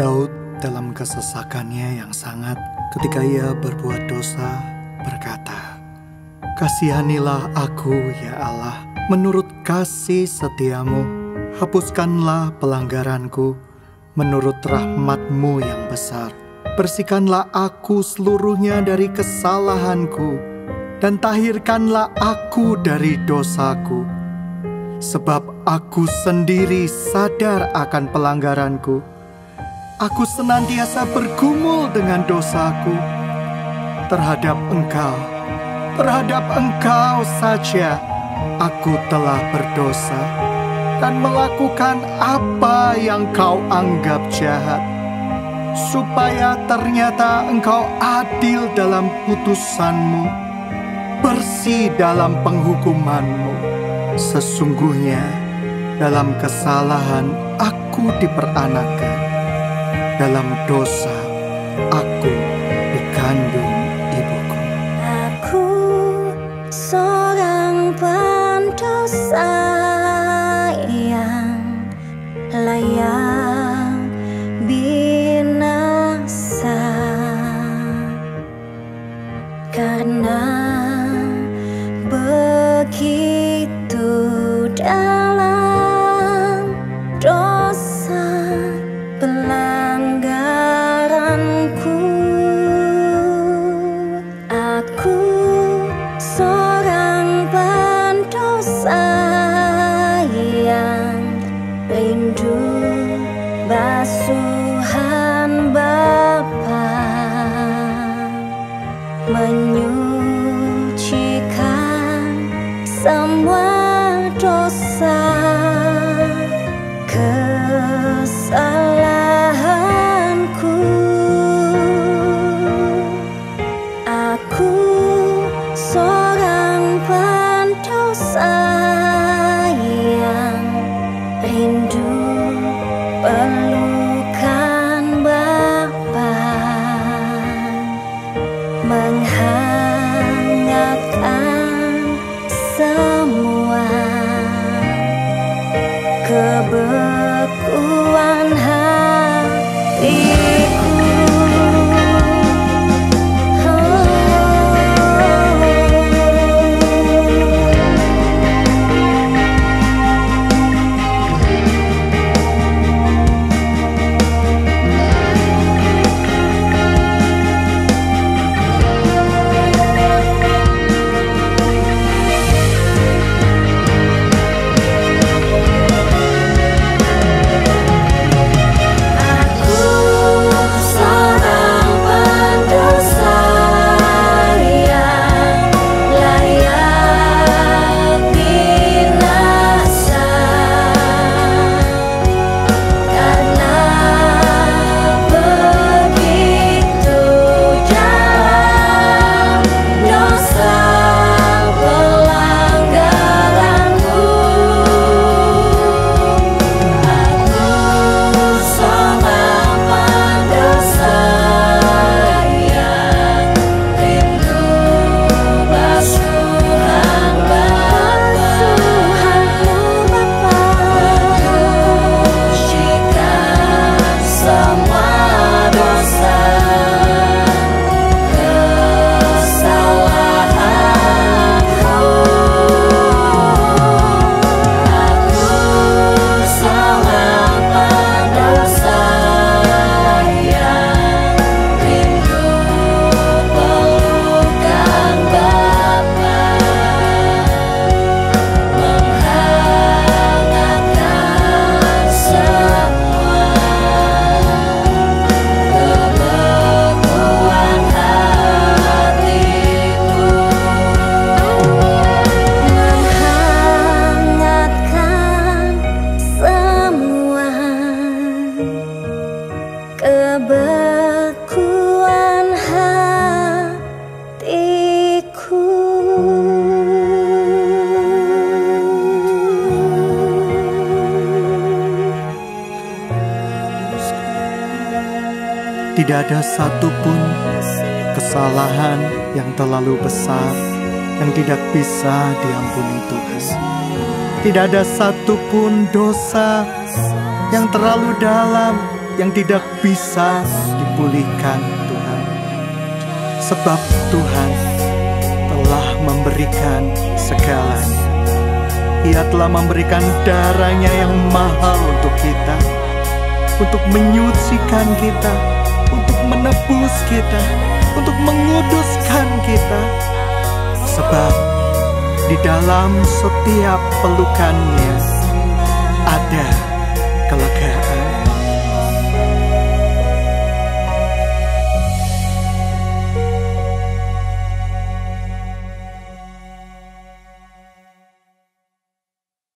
Daud dalam kesesakannya yang sangat ketika ia berbuat dosa berkata, Kasihanilah aku ya Allah, menurut kasih setiamu, hapuskanlah pelanggaranku, menurut rahmatmu yang besar. Bersihkanlah aku seluruhnya dari kesalahanku, dan tahirkanlah aku dari dosaku. Sebab aku sendiri sadar akan pelanggaranku, Aku senantiasa bergumul dengan dosaku terhadap engkau. Terhadap engkau saja aku telah berdosa dan melakukan apa yang kau anggap jahat. Supaya ternyata engkau adil dalam putusanmu, bersih dalam penghukumanmu. Sesungguhnya dalam kesalahan aku diperanakan dalam dosa aku dikandung ibuku. Aku seorang pendosa yang layak basuhan Bapa menyucikan semua dosa kebekuan hatiku. Tidak ada satupun kesalahan yang terlalu besar yang tidak bisa diampuni Tuhan. Tidak ada satupun dosa yang terlalu dalam yang tidak bisa dipulihkan Tuhan. Sebab Tuhan telah memberikan segalanya. Ia telah memberikan darahnya yang mahal untuk kita, untuk menyucikan kita, untuk menebus kita, untuk menguduskan kita. Sebab di dalam setiap pelukannya ada kelak